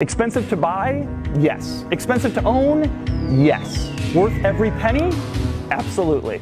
Expensive to buy? Yes. Expensive to own? Yes. Worth every penny? Absolutely.